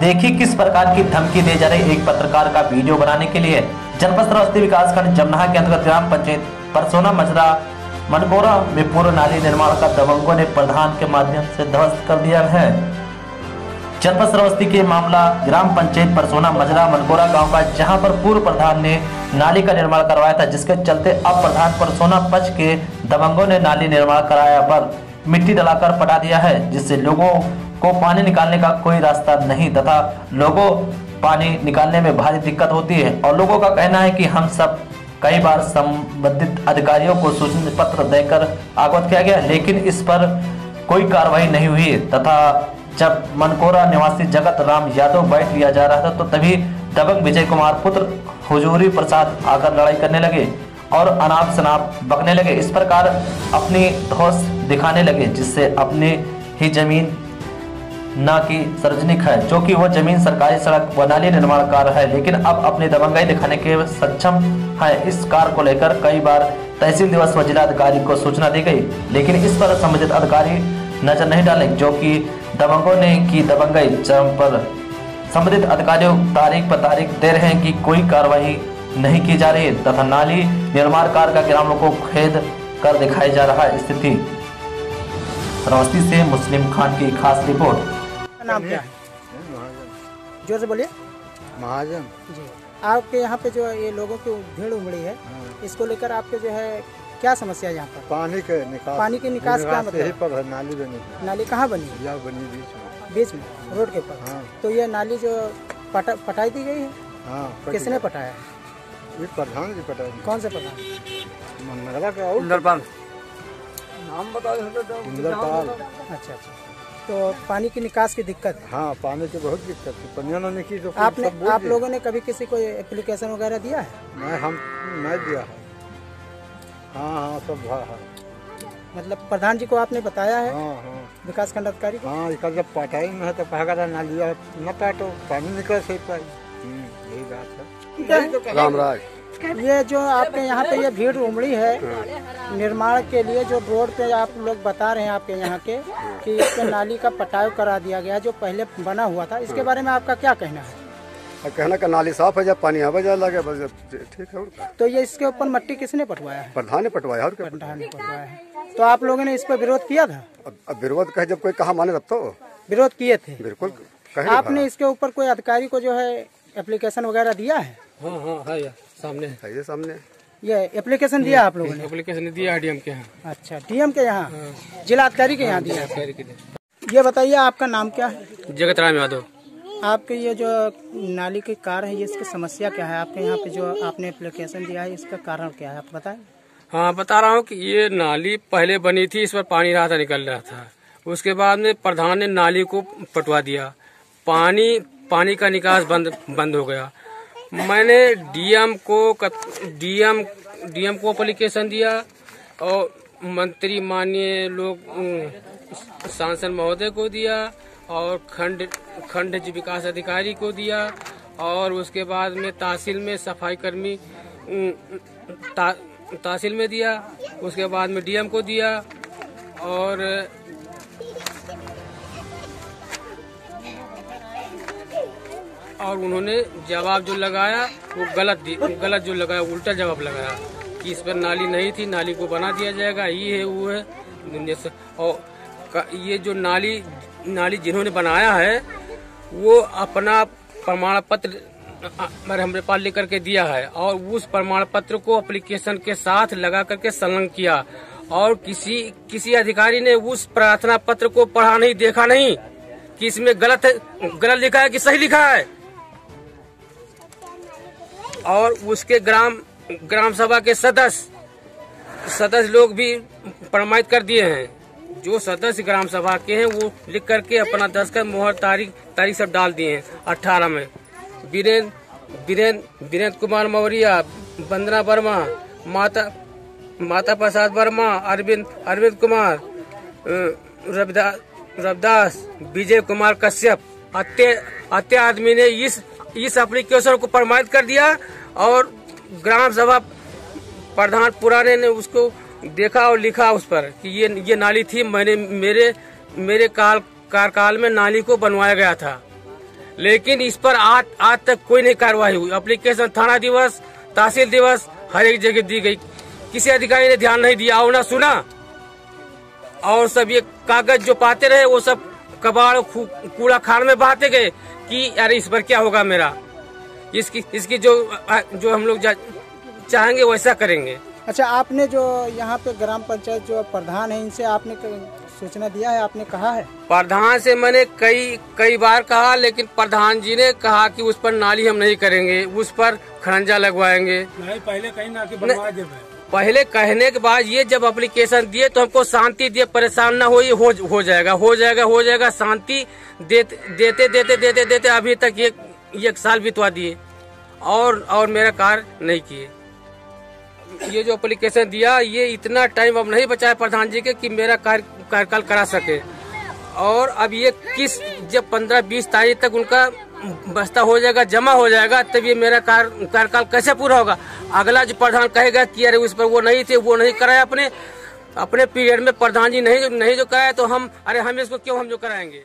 देखिए किस प्रकार की धमकी दे जा रही एक पत्रकार का वीडियो बनाने के लिए। जनपद श्रावस्ती विकास खंड जमनाहा के अंतर्गत ग्राम पंचायत परसोना मजरा मनकोरा में पूर्व नाली निर्माण का दबंगों ने प्रधान के माध्यम से ध्वस्त कर दिया है। जनपद श्रावस्ती के मामला ग्राम पंचायत परसोना मजरा मनकोरा गाँव का, जहाँ पर पूर्व प्रधान ने नाली का निर्माण करवाया था, जिसके चलते अब प्रधान परसोना पक्ष के दबंगों ने नाली निर्माण कराया पर मिट्टी डलाकर पटा दिया है, जिससे लोगों को पानी निकालने का कोई रास्ता नहीं, तथा लोगों पानी निकालने में भारी दिक्कत होती है। और लोगों का कहना है कि हम सब कई बार संबंधित अधिकारियों को सूचना पत्र देकर अवगत किया गया, लेकिन इस पर कोई कार्रवाई नहीं हुई, तथा जब मनकोरा निवासी जगत राम यादव बैठ लिया जा रहा था तो तभी दबंग विजय कुमार पुत्र हुजूरी प्रसाद आकर लड़ाई करने लगे और अनाप शनाप बकने लगे। इस प्रकार अपनी धौस दिखाने लगे, जिससे अपनी ही ज़मीन न कि सार्वजनिक है, जो कि वो ज़मीन सरकारी सड़क व नाली निर्माण कार्य है, लेकिन अब अपनी दबंगाई दिखाने के सक्षम है। इस कार को लेकर कई बार तहसील दिवस व जिलाधिकारी को सूचना दी गई, लेकिन इस पर संबंधित अधिकारी नज़र नहीं डाले जो कि दबंगों ने की दबंगाई चरम पर। संबंधित अधिकारियों तारीख पर तारीख दे रहे हैं कि कोई कार्रवाई नहीं की जा रही। है तथा नाली निर्माण कार्य का ग्रामीणों को खेद कर दिखाई जा रहा है स्थिति। श्रावस्ती से मुस्लिम खान की खास रिपोर्ट। नाम क्या है? ज़ोर से बोलिए। महाजन। जी। आपके यहाँ पे जो ये लोगों की भीड़ उमड़ी है। इसको लेकर आपके जो है क्या समस्या है यहाँ पर? पानी के निकास पानी के निकास क्या मतलब? यही पर है नाली बनी नाली कहाँ बनी है? या बनी बीच में। बीच में रोड के ऊपर? हाँ। तो ये नाली जो पटा पटाई दी गई है? हाँ किसने पटाया? ये प्रधान जी पटा कौन से प्रधान? नगरा का और? इंद्रपाल। नाम बता दो इंद्रपाल। अच्छा अच्छा। तो पानी की निकास की दिक्कत? है हाँ पानी की बहुत दिक्कत है पनिया ने की तो आपने आप। लोगों ने कभी किसी को एप्लीकेशन वगैरह दिया है? नहीं हम नहीं दिया है। हाँ हाँ सब भा है। मतलब प्रधान जी को आपने बताया है? हाँ हाँ। विकास खंड अधिकारी हाँ इसका जब पटाई में है तो कहा नालिया न पाटो पानी निकल पाई। हम्म, यही बात है। राम राज ये जो आपके यहाँ पे ये भीड़ उमड़ी है निर्माण के लिए जो रोड पे आप लोग बता रहे हैं आपके यहाँ के कि इस पे नाली का पटाव करा दिया गया जो पहले बना हुआ था इसके बारे में आपका क्या कहना है? कहना का नाली साफ़ है जब पानी आवे जा लगे बस ठीक है और तो ये इसके ऊपर मट्टी किसने पटवाया? है प्रधान ने पटवाया और प्रधान ने पटवाया है। तो आप लोगों ने इस पर विरोध किया था? अब, विरोध कहे जब कोई कहा माने तब तो। विरोध किए थे? बिल्कुल आपने इसके ऊपर कोई अधिकारी को जो है एप्लीकेशन वगैरह दिया है? हाँ हाँ है सामने। है है ये सामने। ये एप्लीकेशन दिया आप लोगों ने? एप्लीकेशन दिया डीएम के यहाँ। अच्छा डीएम के यहाँ? जिला अधिकारी के यहाँ दिया के लिए। ये बताइए आपका नाम क्या है? जगत राम यादव। आपके ये जो नाली के कार है, ये इसकी समस्या क्या है? आपके यहाँ पे जो आपने एप्लीकेशन दिया है, इसका कारण क्या है? आप बताएँ। हाँ बता रहा हूँ कि ये नाली पहले बनी थी, इस पर पानी रहा था निकल रहा था। उसके बाद में प्रधान ने नाली को पटवा दिया। पानी पानी का निकास बंद बंद हो गया। मैंने डीएम को डीएम डीएम को एप्लीकेशन दिया और मंत्री माननीय लोग सांसद महोदय को दिया और खंड खंड विकास अधिकारी को दिया और उसके बाद में तहसील में सफ़ाई कर्मी तहसील में दिया, उसके बाद में डीएम को दिया और और उन्होंने जवाब जो लगाया, वो गलत गलत जो लगाया, उल्टा जवाब लगाया कि इस पर नाली नहीं थी, नाली को बना दिया जाएगा, ये है, वो है और ये जो नाली नाली जिन्होंने बनाया है वो अपना प्रमाण पत्र मेरे हमरे पास लेकर के दिया है और उस प्रमाण पत्र को एप्लीकेशन के साथ लगा करके संलग्न किया। और किसी किसी अधिकारी ने उस प्रार्थना पत्र को पढ़ा नहीं, देखा नहीं कि इसमें गलत गलत लिखा है कि सही लिखा है। और उसके ग्राम ग्राम सभा के सदस्य सदस्य लोग भी प्रमाणित कर दिए हैं। जो सदस्य ग्राम सभा के हैं, वो लिख करके अपना दस्तखत मोहर तारीख तारीख सब डाल दिए हैं, अठारह में। वीरेंद्र वीरेंद्र वीरेंद्र कुमार मौर्य, वंदना वर्मा, माता माता प्रसाद वर्मा, अरविंद अरविंद कुमार रविदास रविदास, विजय कुमार कश्यप। अत्य अत्य आदमी ने इस इस एप्लीकेशन को प्रमाणित कर दिया और ग्राम सभा प्रधान पुराने ने उसको देखा और लिखा उस पर कि ये ये नाली थी, मैंने, मेरे मेरे काल, कार्यकाल में नाली को बनवाया गया था। लेकिन इस पर आज आज तक कोई नहीं कार्रवाई हुई। एप्लीकेशन थाना दिवस, तहसील दिवस, हर एक जगह दी गई। किसी अधिकारी ने ध्यान नहीं दिया और न सुना। और सब ये कागज़ जो पाते रहे, वो सब कबाड़ कूड़ा खान में बहाते गए कि, अरे इस पर क्या होगा मेरा? इसकी इसकी जो जो हम लोग चाहेंगे, वैसा करेंगे। अच्छा आपने जो यहाँ पे ग्राम पंचायत जो प्रधान है इनसे आपने सूचना दिया है आपने कहा है? प्रधान से मैंने कई कई बार कहा लेकिन प्रधान जी ने कहा कि उस पर नाली हम नहीं करेंगे उस पर खरंजा लगवाएँगे। नहीं पहले कहीं ना कि बनवा पहले कहने के बाद ये जब एप्लीकेशन दिए तो हमको शांति दिए परेशान ना हो ये हो, हो जाएगा हो जाएगा हो जाएगा शांति देते देते देते देते देते अभी तक ये एक साल बितवा दिए और और मेरा कार्य नहीं किए। ये जो एप्लीकेशन दिया, ये इतना टाइम अब नहीं बचाया प्रधान जी के कि मेरा कार्यकाल करा सके। और अब ये किस, जब पंद्रह बीस तारीख तक उनका बस्ता हो जाएगा, जमा हो जाएगा, तब ये मेरा कार्यकाल कैसे पूरा होगा? अगला जो प्रधान कहेगा कि अरे उस पर वो नहीं थे, वो नहीं कराया अपने अपने पीरियड में प्रधान जी नहीं नहीं जो कराया तो हम, अरे हम इसको क्यों हम जो कराएँगे?